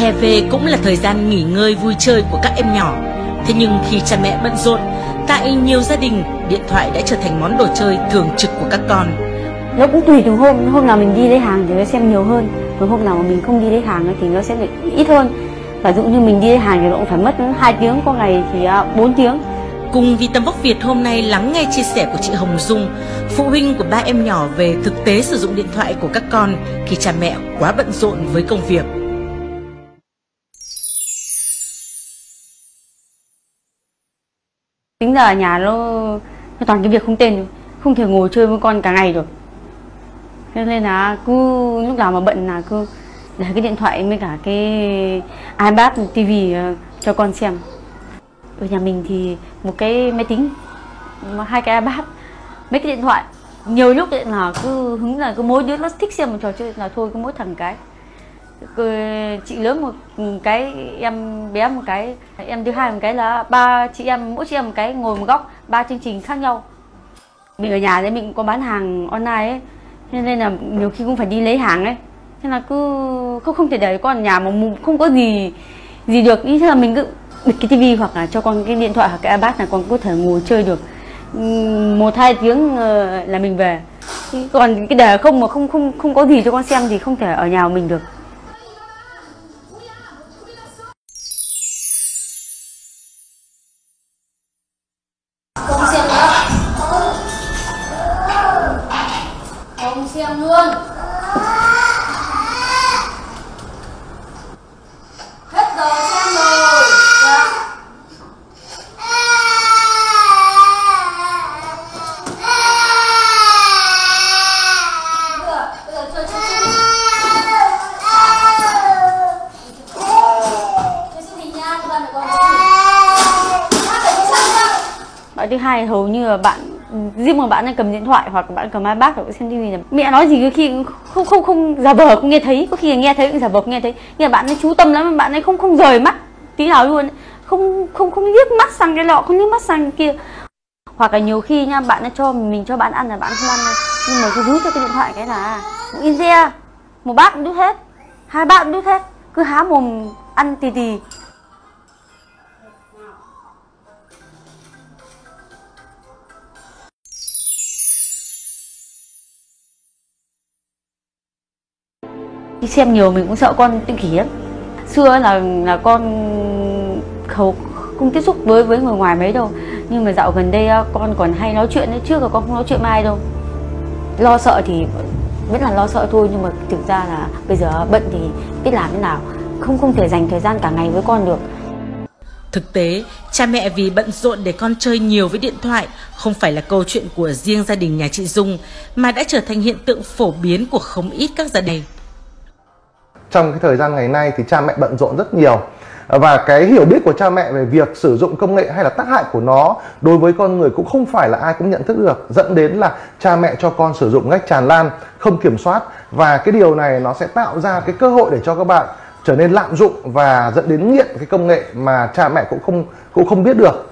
Hè về cũng là thời gian nghỉ ngơi vui chơi của các em nhỏ. Thế nhưng khi cha mẹ bận rộn, tại nhiều gia đình, điện thoại đã trở thành món đồ chơi thường trực của các con. nó cũng tùy từng hôm hôm nào mình đi lấy hàng thì nó xem nhiều hơn còn hôm nào mà mình không đi lấy hàng thì nó sẽ ít hơn và dụ như mình đi lấy hàng thì nó cũng phải mất 2 tiếng có ngày thì à, 4 tiếng Cùng Vì Tầm Vóc Việt hôm nay lắng nghe chia sẻ của chị Hồng Dung, phụ huynh của ba em nhỏ về thực tế sử dụng điện thoại của các con khi cha mẹ quá bận rộn với công việc. Tính giờ ở nhà nó nó toàn cái việc không tên không thể ngồi chơi với con cả ngày được. Thế nên là cứ lúc nào mà bận là cứ để cái điện thoại với cả cái ipad tivi ờ, cho con xem. Ở nhà mình thì một cái máy tính hai cái ipad, mấy cái điện thoại. Nhiều lúc là cứ hứng là cứ mỗi đứa nó thích xem một trò chơi là thôi, cứ mỗi thằng cái chị lớn một cái, em bé một cái, em thứ hai một cái là ba chị em, mỗi chị em một cái ngồi một góc, ba chương trình khác nhau. Mình ở nhà đấy mình cũng có bán hàng online ấy nên là nhiều khi cũng phải đi lấy hàng ấy. Thế là cứ không không thể để con ở nhà mà không có gì gì được. Ý thế là mình cứ bật cái tivi hoặc là cho con cái điện thoại hoặc cái ipad là con có thể ngồi chơi được. Một, hai tiếng ờ, là mình về. Còn cái đề không mà không không không có gì cho con xem thì không thể ở nhà mình được. Không xem luôn. Hết giờ xem rồi. Dạ. Được, nha, các thứ hai hầu như là bạn riêng mà bạn đang cầm điện thoại hoặc bạn cầm iPad hoặc xem tivi là mẹ nói gì khi không không không giả vờ không nghe thấy. Có khi là nghe thấy cũng giả vờ không nghe thấy. Nhưng mà bạn ấy chú tâm lắm, bạn ấy không không rời mắt tí nào luôn. Không không không liếc mắt sang cái lọ, không liếc mắt sang cái kia. Hoặc là nhiều khi nha, bạn ấy cho mình cho bạn ăn là bạn không ăn đâu. Nhưng mà cứ rút cho cái điện thoại cái là in ra à. một bát cũng đút hết. Hai bát cũng đút hết. Cứ há mồm ăn tì tì. Khi xem nhiều mình cũng sợ con tự kỷ lắm xưa là là con không không tiếp xúc với với người ngoài mấy đâu. Nhưng mà dạo gần đây con còn hay nói chuyện đấy trước là con không nói chuyện mai đâu. Lo sợ thì biết là lo sợ thôi nhưng mà thực ra là bây giờ bận thì biết làm thế nào. Không không thể dành thời gian cả ngày với con được. Thực tế, cha mẹ vì bận rộn để con chơi nhiều với điện thoại không phải là câu chuyện của riêng gia đình nhà chị Dung mà đã trở thành hiện tượng phổ biến của không ít các gia đình trong cái thời gian ngày nay thì cha mẹ bận rộn rất nhiều. Và cái hiểu biết của cha mẹ về việc sử dụng công nghệ hay là tác hại của nó đối với con người cũng không phải là ai cũng nhận thức được, dẫn đến là cha mẹ cho con sử dụng cách tràn lan, không kiểm soát. Và cái điều này nó sẽ tạo ra cái cơ hội để cho các bạn trở nên lạm dụng và dẫn đến nghiện cái công nghệ mà cha mẹ cũng không cũng không biết được.